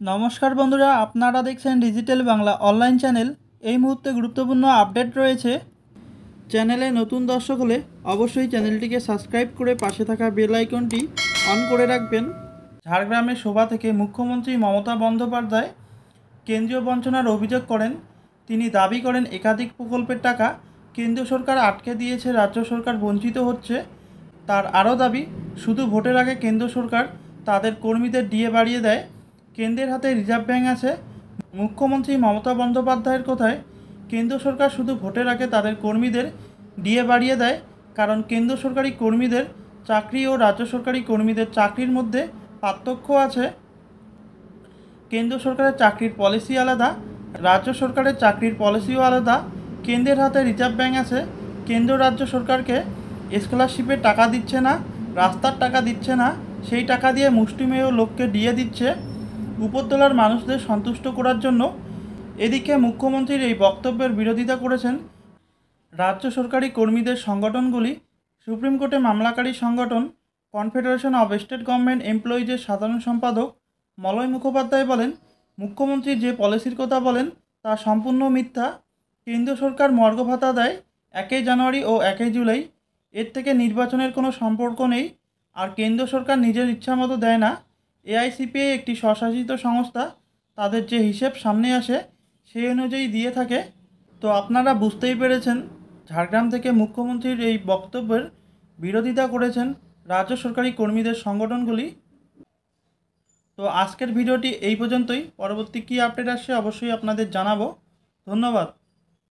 নমস্কার বন্ধুরা, আপনারা দেখছেন ডিজিটাল বাংলা অনলাইন চ্যানেল এই মুহূর্তে গুরুত্বপূর্ণ আপডেট রয়েছে। চ্যানেলে নতুন দর্শক হলে অবশ্যই চ্যানেলটিকে সাবস্ক্রাইব করে পাশে থাকা বেল আইকনটি অন করে রাখবেন। ঝাড়গ্রামের সভা থেকে মুখ্যমন্ত্রী মমতা বন্দ্যোপাধ্যায় কেন্দ্রীয় বঞ্চনার অভিযোগ করেন। তিনি দাবি করেন, একাধিক প্রকল্পের টাকা কেন্দ্রীয় সরকার আটকে দিয়েছে, রাজ্য সরকার বঞ্চিত হচ্ছে। তার আরও দাবি, শুধু ভোটের আগে কেন্দ্র সরকার তাদের কর্মীদের ডিএ বাড়িয়ে দেয়। কেন্দ্রের হাতে রিজার্ভ ব্যাঙ্ক আছে। মুখ্যমন্ত্রী মমতা বন্দ্যোপাধ্যায়ের কথায় কেন্দ্র সরকার শুধু ভোটের আগে তাদের কর্মীদের ডিএ বাড়িয়ে দেয়, কারণ কেন্দ্র সরকারি কর্মীদের চাকরি ও রাজ্য সরকারি কর্মীদের চাকরির মধ্যে পার্থক্য আছে। কেন্দ্র সরকারের চাকরির পলিসি আলাদা, রাজ্য সরকারের চাকরির পলিসিও আলাদা, কেন্দ্রের হাতে রিজার্ভ ব্যাঙ্ক আছে। কেন্দ্র রাজ্য সরকারকে স্কলারশিপের টাকা দিচ্ছে না, রাস্তার টাকা দিচ্ছে না, সেই টাকা দিয়ে মুষ্টিমেয় লোককে দিয়ে দিচ্ছে। উপরতলার মানুষদের সন্তুষ্ট করার জন্য এদিকে মুখ্যমন্ত্রীর এই বক্তব্যের বিরোধিতা করেছেন রাজ্য সরকারি কর্মীদের সংগঠনগুলি। সুপ্রিম কোর্টে মামলাকারী সংগঠন, কনফেডারেশন অব স্টেট গভর্নমেন্ট এমপ্লয়িজের সাধারণ সম্পাদক মলয় মুখোপাধ্যায় বলেন, মুখ্যমন্ত্রী যে পলিসির কথা বলেন তা সম্পূর্ণ মিথ্যা। কেন্দ্র সরকার মর্গ ভাতা দেয় একই জানুয়ারি ও একই জুলাই। এর থেকে নির্বাচনের কোনো সম্পর্ক নেই। আর কেন্দ্র সরকার নিজের ইচ্ছা মতো দেয় না। এআইসিপিআই একটি স্বশাসিত সংস্থা। তাদের যে হিসেব সামনে আসে, সেই অনুযায়ী দিয়ে থাকে। তো আপনারা বুঝতেই পেরেছেন, ঝাড়গ্রাম থেকে মুখ্যমন্ত্রীর এই বক্তব্যের বিরোধিতা করেছেন রাজ্য সরকারি কর্মীদের সংগঠনগুলি। তো আজকের ভিডিওটি এই পর্যন্তই। পরবর্তী কী আপডেট আসছে, অবশ্যই আপনাদের জানাব। ধন্যবাদ।